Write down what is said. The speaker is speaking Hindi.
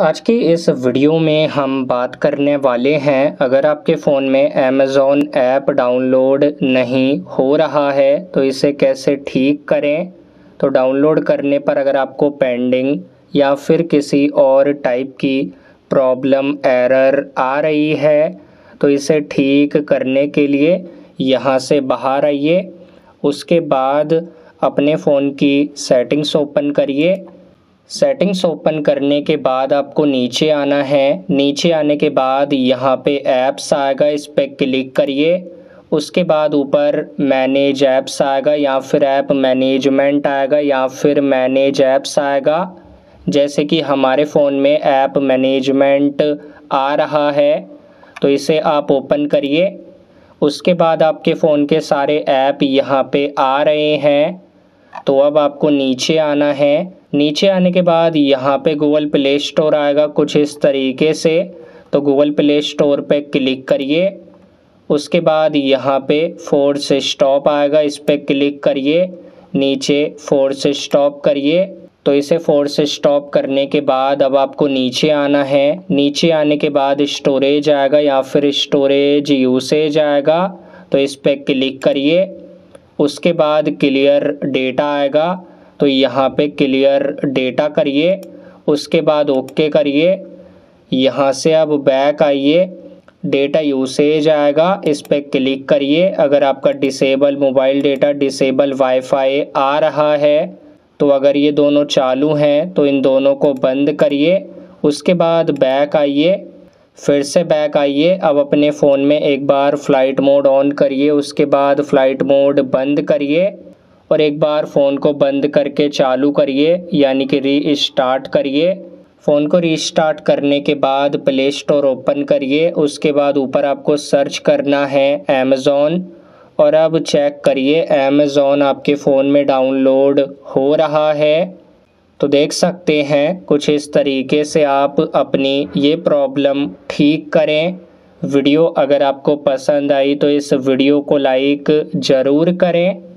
आज की इस वीडियो में हम बात करने वाले हैं, अगर आपके फ़ोन में अमेज़ॉन ऐप डाउनलोड नहीं हो रहा है तो इसे कैसे ठीक करें? तो डाउनलोड करने पर अगर आपको पेंडिंग या फिर किसी और टाइप की प्रॉब्लम, एरर आ रही है तो इसे ठीक करने के लिए यहाँ से बाहर आइए। उसके बाद अपने फ़ोन की सेटिंग्स ओपन करिए। सेटिंग्स ओपन करने के बाद आपको नीचे आना है। नीचे आने के बाद यहाँ पे ऐप्स आएगा, इस पर क्लिक करिए। उसके बाद ऊपर मैनेज ऐप्स आएगा या फिर ऐप मैनेजमेंट आएगा या फिर मैनेज ऐप्स आएगा। जैसे कि हमारे फ़ोन में ऐप मैनेजमेंट आ रहा है तो इसे आप ओपन करिए। उसके बाद आपके फ़ोन के सारे ऐप यहाँ पे आ रहे हैं। तो अब आपको नीचे आना है। नीचे आने के बाद यहाँ पे गूगल प्ले स्टोर आएगा कुछ इस तरीके से। तो गूगल प्ले स्टोर पे क्लिक करिए। उसके बाद यहाँ पे फोर्स स्टॉप आएगा, इस पर क्लिक करिए। नीचे फोर्स स्टॉप करिए। तो इसे फोर्स स्टॉप करने के बाद अब आपको नीचे आना है। नीचे आने के बाद स्टोरेज आएगा या फिर स्टोरेज यूसेज आएगा। तो इस पर क्लिक करिए। उसके बाद क्लियर डेटा आएगा। तो यहाँ पे क्लियर डेटा करिए, उसके बाद ओके करिए। यहाँ से अब बैक आइए डेटा यूसेज आएगा, इस पर क्लिक करिए। अगर आपका disable mobile data disable wifi आ रहा है तो अगर ये दोनों चालू हैं तो इन दोनों को बंद करिए। उसके बाद बैक आइए, फिर से बैक आइए। अब अपने फ़ोन में एक बार फ़्लाइट मोड ऑन करिए, उसके बाद फ़्लाइट मोड बंद करिए। और एक बार फ़ोन को बंद करके चालू करिए, यानी कि री स्टार्ट करिए। फ़ोन को रीस्टार्ट करने के बाद प्ले स्टोर ओपन करिए। उसके बाद ऊपर आपको सर्च करना है अमेज़ोन और अब चेक करिए अमेज़ोन आपके फ़ोन में डाउनलोड हो रहा है। तो देख सकते हैं, कुछ इस तरीके से आप अपनी ये प्रॉब्लम ठीक करें। वीडियो अगर आपको पसंद आई तो इस वीडियो को लाइक ज़रूर करें।